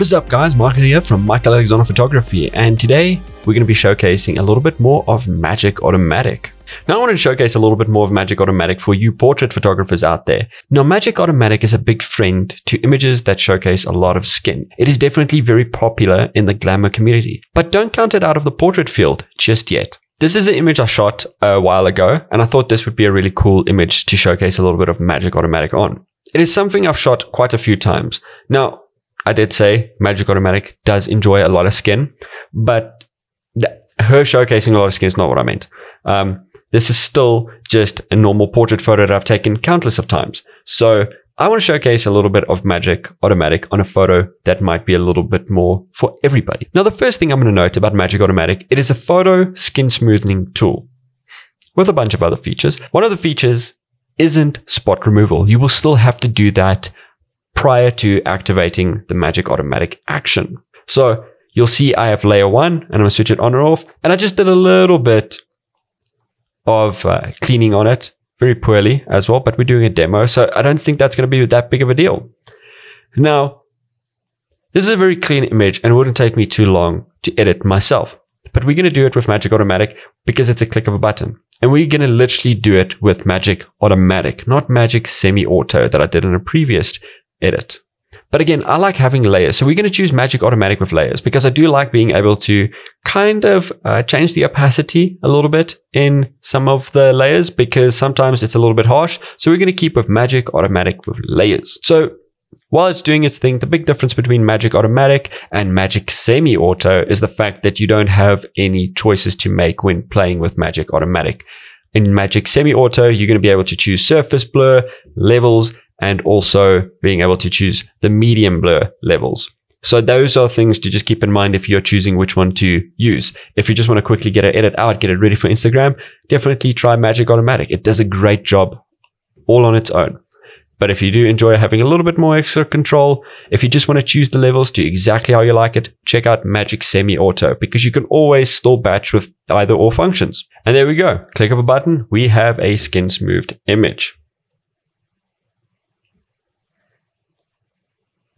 What is up guys, Michael here from Michael Alexander Photography and today we're going to be showcasing a little bit more of Magic Automatic. Now I want to showcase a little bit more of Magic Automatic for you portrait photographers out there. Now Magic Automatic is a big friend to images that showcase a lot of skin. It is definitely very popular in the glamour community, but don't count it out of the portrait field just yet. This is an image I shot a while ago and I thought this would be a really cool image to showcase a little bit of Magic Automatic on. It is something I've shot quite a few times. Now, I did say Magic Automatic does enjoy a lot of skin, but th- her showcasing a lot of skin is not what I meant. Um, this is still just a normal portrait photo that I've taken countless of times. So I want to showcase a little bit of Magic Automatic on a photo that might be a little bit more for everybody. Now, the first thing I'm going to note about Magic Automatic, it is a photo skin smoothing tool with a bunch of other features. One of the features isn't spot removal. You will still have to do that prior to activating the Magic Automatic action. So you'll see I have layer one and I'm gonna switch it on or off. And I just did a little bit of uh, cleaning on it very poorly as well, but we're doing a demo. So I don't think that's to be that big of a deal. Now, this is a very clean image and it wouldn't take me too long to edit myself. But we're going to do it with Magic Automatic because it's a click of a button. And we're going to literally do it with Magic Automatic, not Magic Semi-Auto that I did in a previous edit. But again, I like having layers. So we're going to choose Magic Automatic with layers because I do like being able to kind of uh, change the opacity a little bit in some of the layers because sometimes it's a little bit harsh. So we're going to keep with Magic Automatic with layers. So while it's doing its thing, the big difference between Magic Automatic and Magic Semi Auto is the fact that you don't have any choices to make when playing with Magic Automatic. In Magic Semi Auto, you're going to be able to choose surface blur, levels, and also being able to choose the medium blur levels. So those are things to just keep in mind if you're choosing which one to use. If you just want to quickly get an edit out, get it ready for Instagram, definitely try Magic Automatic. It does a great job all on its own. But if you do enjoy having a little bit more extra control, if you just want to choose the levels to exactly how you like it, check out Magic Semi Auto because you can always still batch with either or functions. And there we go. Click of a button. We have a skin smoothed image.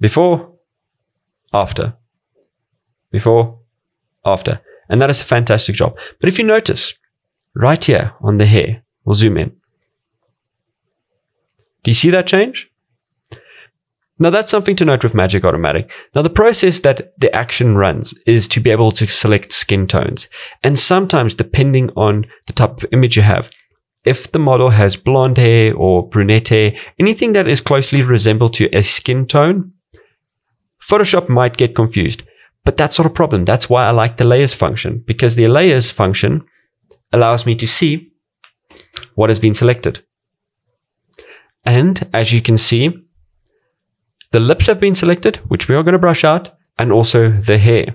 Before, after. Before, after. And that is a fantastic job. But if you notice, right here on the hair, we'll zoom in. Do you see that change? Now that's something to note with Magic Automatic. Now the process that the action runs is to be able to select skin tones. And sometimes depending on the type of image you have, if the model has blonde hair or brunette hair, anything that is closely resembled to a skin tone, Photoshop might get confused, but that's not a problem. That's why I like the layers function because the layers function allows me to see what has been selected. And as you can see, the lips have been selected, which we are going to brush out, and also the hair,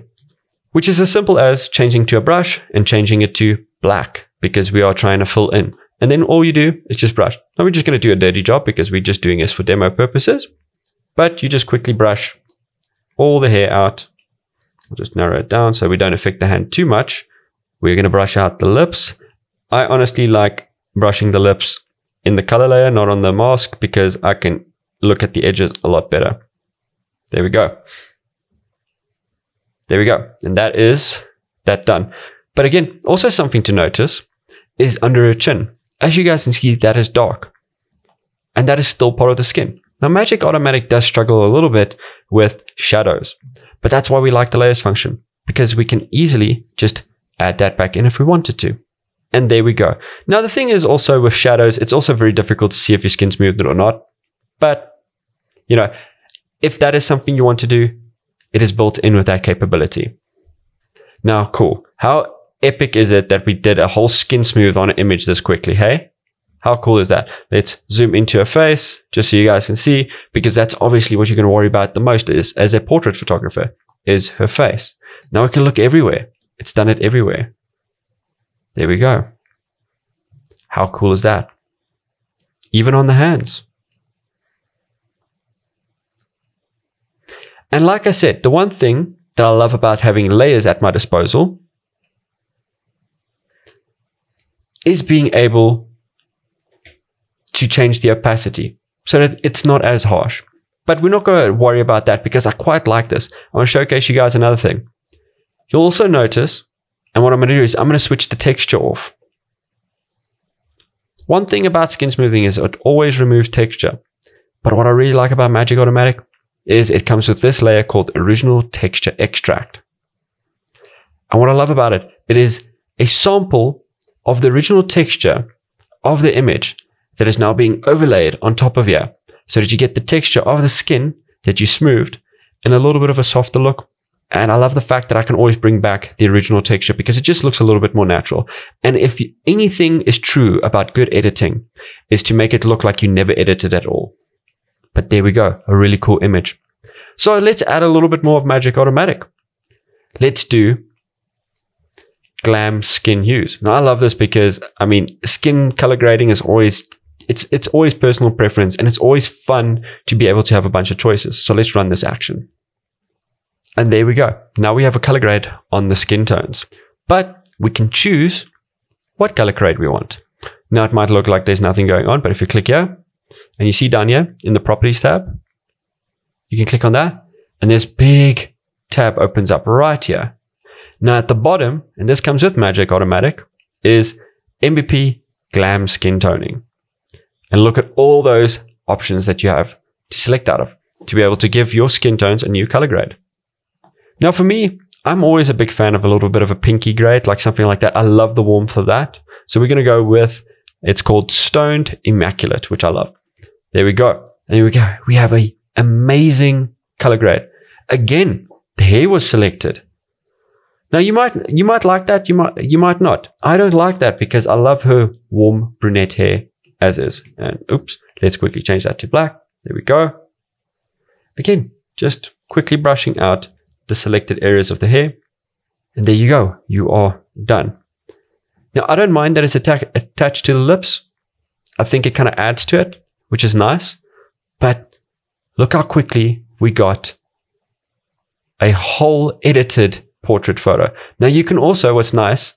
which is as simple as changing to a brush and changing it to black because we are trying to fill in. And then all you do is just brush. Now we're just going to do a dirty job because we're just doing this for demo purposes. But you just quickly brush all the hair out. I'll just narrow it down so we don't affect the hand too much. We're going to brush out the lips. I honestly like brushing the lips in the color layer, not on the mask, because I can look at the edges a lot better. There we go. There we go. And that is that done. But again, also something to notice is under her chin. As you guys can see, that is dark. And that is still part of the skin. Now, Magic Automatic does struggle a little bit with shadows, but that's why we like the layers function, because we can easily just add that back in if we wanted to. And there we go. Now, the thing is also with shadows, it's also very difficult to see if your skin's moved or not. But, you know, if that is something you want to do, it is built in with that capability. Now, cool. How epic is it that we did a whole skin smooth on an image this quickly, hey? How cool is that? Let's zoom into her face just so you guys can see, because that's obviously what you're going to worry about the most is as a portrait photographer is her face. Now I can look everywhere. It's done it everywhere. There we go. How cool is that? Even on the hands. And like I said, the one thing that I love about having layers at my disposal is being able to change the opacity so that it's not as harsh. But we're not going to worry about that because I quite like this. I want to showcase you guys another thing. You'll also notice, and what I'm going to do is I'm going to switch the texture off. One thing about skin smoothing is it always removes texture. But what I really like about Magic Automatic is it comes with this layer called Original Texture Extract. And what I love about it, it is a sample of the original texture of the image that is now being overlaid on top of here so that you get the texture of the skin that you smoothed and a little bit of a softer look. And I love the fact that I can always bring back the original texture because it just looks a little bit more natural. And if anything is true about good editing is to make it look like you never edited at all. But there we go, a really cool image. So let's add a little bit more of Magic Automatic. Let's do glam skin hues. Now I love this because I mean skin color grading is always it's it's always personal preference and it's always fun to be able to have a bunch of choices. So let's run this action. And there we go. Now we have a color grade on the skin tones. But we can choose what color grade we want. Now it might look like there's nothing going on, but if you click here and you see down here in the properties tab, you can click on that and this big tab opens up right here. Now at the bottom, and this comes with Magic Automatic, is NBP Glam Skin Toning. And look at all those options that you have to select out of to be able to give your skin tones a new color grade. Now for me, I'm always a big fan of a little bit of a pinky grade, like something like that. I love the warmth of that. So we're going to go with, it's called Stoned Immaculate, which I love. There we go. And here we go. We have a amazing color grade. Again, the hair was selected. Now you might you might like that, you might you might not. I don't like that because I love her warm brunette hair as is. And oops, let's quickly change that to black. There we go. Again, just quickly brushing out the selected areas of the hair. And there you go. You are done. Now, I don't mind that it's atta- attached to the lips. I think it kind of adds to it, which is nice. But look how quickly we got a whole edited portrait photo. Now you can also, what's nice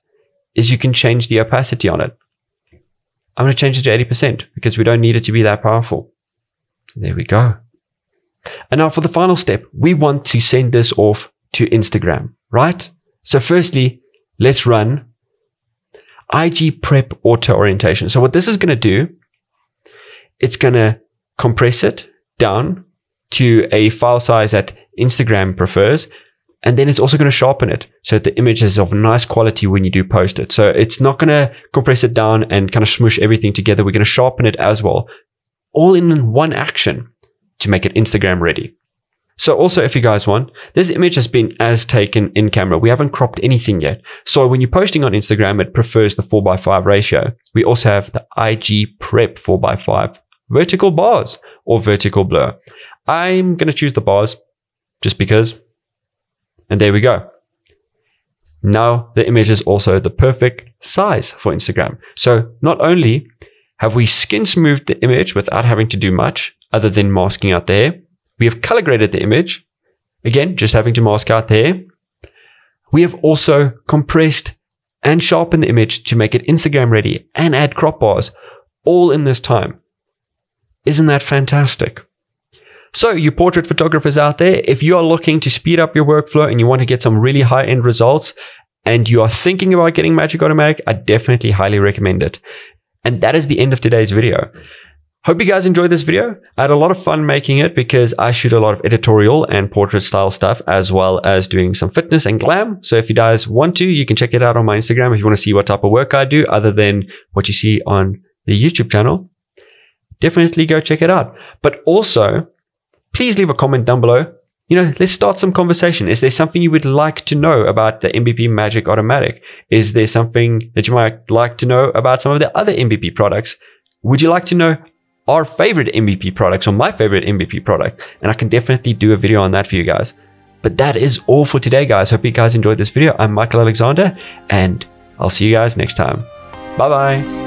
is you can change the opacity on it. I'm going to change it to 80% because we don't need it to be that powerful. There we go. And now for the final step, we want to send this off to Instagram, right? So firstly, let's run IG prep auto orientation. So what this is going to do, it's going to compress it down to a file size that Instagram prefers. And then it's also going to sharpen it so that the image is of nice quality when you do post it. So it's not going to compress it down and kind of smush everything together. We're going to sharpen it as well, all in one action to make it Instagram ready. So also, if you guys want, this image has been as taken in camera. We haven't cropped anything yet. So when you're posting on Instagram, it prefers the 4x5 ratio. We also have the IG Prep 4x5 vertical bars or vertical blur. I'm going to choose the bars just because and there we go. Now the image is also the perfect size for Instagram. So not only have we skin smoothed the image without having to do much other than masking out the hair, we have color graded the image. Again, just having to mask out the hair. We have also compressed and sharpened the image to make it Instagram ready and add crop bars all in this time. Isn't that fantastic? So, you portrait photographers out there, if you are looking to speed up your workflow and you want to get some really high end results and you are thinking about getting Magic Automatic, I definitely highly recommend it. And that is the end of today's video. Hope you guys enjoyed this video. I had a lot of fun making it because I shoot a lot of editorial and portrait style stuff as well as doing some fitness and glam. So if you guys want to, you can check it out on my Instagram if you want to see what type of work I do other than what you see on the YouTube channel. Definitely go check it out. But also, please leave a comment down below. You know, let's start some conversation. Is there something you would like to know about the NBP Magic Automatic? Is there something that you might like to know about some of the other NBP products? Would you like to know our favorite NBP products or my favorite NBP product? And I can definitely do a video on that for you guys. But that is all for today, guys. Hope you guys enjoyed this video. I'm Michael Alexander, and I'll see you guys next time. Bye bye.